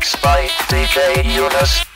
mix by DJ Yunus.